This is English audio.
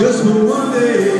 just for one day.